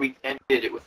we ended it with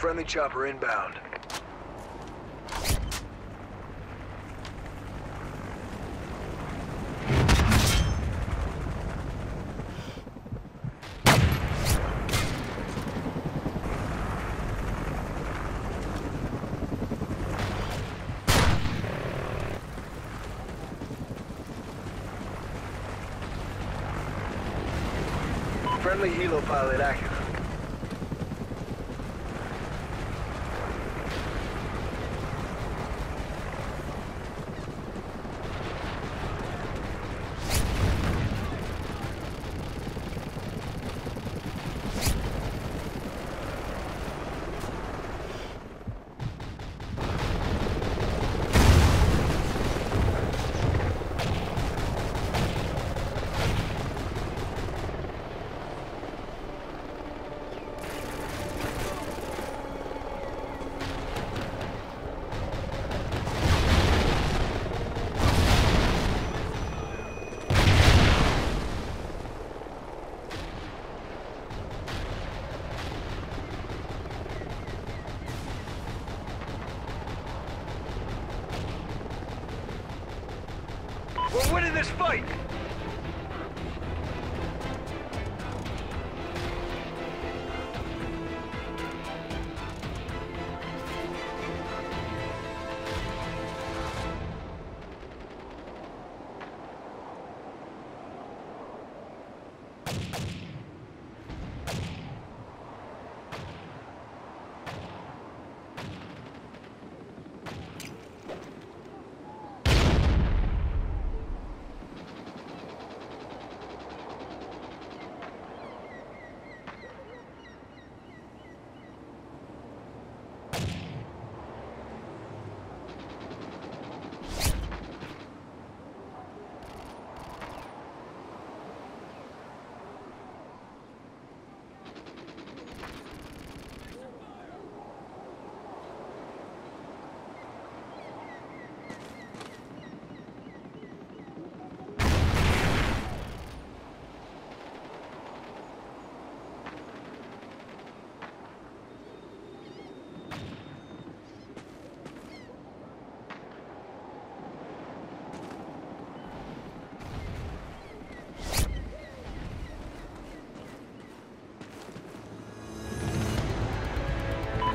Friendly chopper inbound. Friendly helo pilot active. We're winning this fight!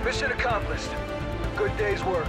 Mission accomplished. Good day's work.